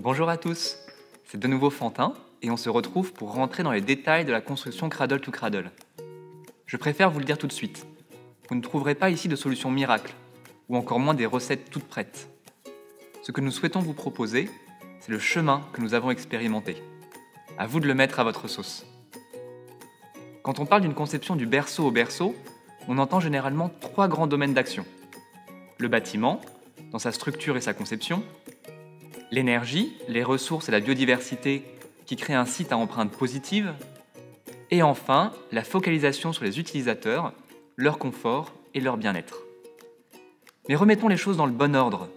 Bonjour à tous, c'est de nouveau Fantin et on se retrouve pour rentrer dans les détails de la construction Cradle to Cradle. Je préfère vous le dire tout de suite, vous ne trouverez pas ici de solution miracle, ou encore moins des recettes toutes prêtes. Ce que nous souhaitons vous proposer, c'est le chemin que nous avons expérimenté. À vous de le mettre à votre sauce. Quand on parle d'une conception du berceau au berceau, on entend généralement trois grands domaines d'action. Le bâtiment, dans sa structure et sa conception, l'énergie, les ressources et la biodiversité qui créent un site à empreinte positive, et enfin la focalisation sur les utilisateurs, leur confort et leur bien-être. Mais remettons les choses dans le bon ordre,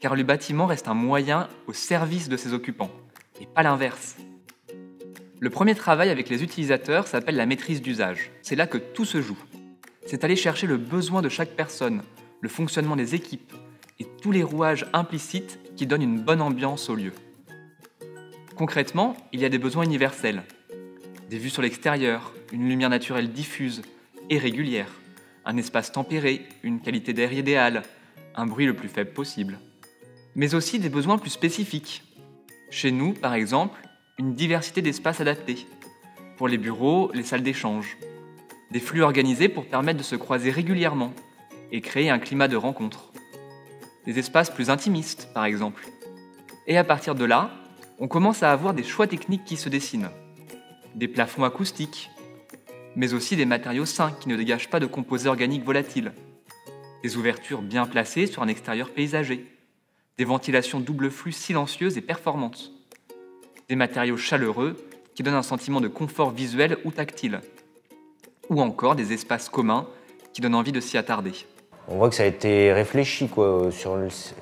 car le bâtiment reste un moyen au service de ses occupants, et pas l'inverse. Le premier travail avec les utilisateurs s'appelle la maîtrise d'usage. C'est là que tout se joue. C'est aller chercher le besoin de chaque personne, le fonctionnement des équipes, et tous les rouages implicites qui donnent une bonne ambiance au lieu. Concrètement, il y a des besoins universels. Des vues sur l'extérieur, une lumière naturelle diffuse et régulière, un espace tempéré, une qualité d'air idéale, un bruit le plus faible possible. Mais aussi des besoins plus spécifiques. Chez nous, par exemple, une diversité d'espaces adaptés. Pour les bureaux, les salles d'échange. Des flux organisés pour permettre de se croiser régulièrement et créer un climat de rencontre des espaces plus intimistes par exemple. Et à partir de là, on commence à avoir des choix techniques qui se dessinent. Des plafonds acoustiques, mais aussi des matériaux sains qui ne dégagent pas de composés organiques volatiles. Des ouvertures bien placées sur un extérieur paysager. Des ventilations double flux silencieuses et performantes. Des matériaux chaleureux qui donnent un sentiment de confort visuel ou tactile. Ou encore des espaces communs qui donnent envie de s'y attarder. On voit que ça a été réfléchi quoi, sur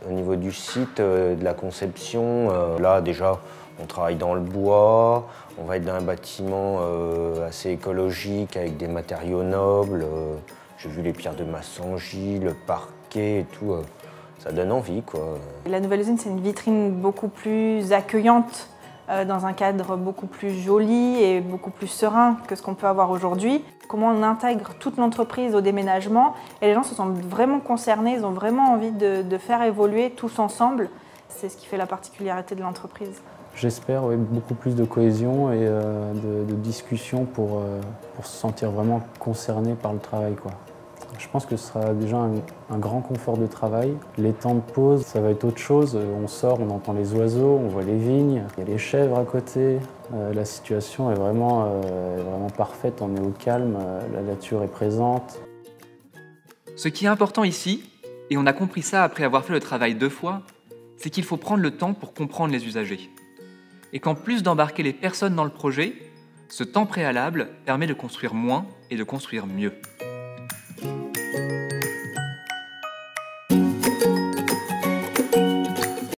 au niveau du site, euh, de la conception. Euh, là déjà, on travaille dans le bois, on va être dans un bâtiment euh, assez écologique avec des matériaux nobles. J'ai vu les pierres de Massangy, le parquet et tout. ça donne envie. Quoi. La nouvelle usine, c'est une vitrine beaucoup plus accueillante dans un cadre beaucoup plus joli et beaucoup plus serein que ce qu'on peut avoir aujourd'hui. Comment on intègre toute l'entreprise au déménagement et les gens se sentent vraiment concernés, ils ont vraiment envie de, faire évoluer tous ensemble. C'est ce qui fait la particularité de l'entreprise. J'espère beaucoup plus de cohésion et euh, de, discussion pour, euh, pour, se sentir vraiment concerné par le travail. Quoi. Je pense que ce sera déjà un, grand confort de travail. Les temps de pause, ça va être autre chose. On sort, on entend les oiseaux, on voit les vignes, il y a les chèvres à côté. Euh, la situation est vraiment, euh, vraiment parfaite, on est au calme, euh, la nature est présente. Ce qui est important ici, et on a compris ça après avoir fait le travail deux fois, c'est qu'il faut prendre le temps pour comprendre les usagers. Et qu'en plus d'embarquer les personnes dans le projet, ce temps préalable permet de construire moins et de construire mieux.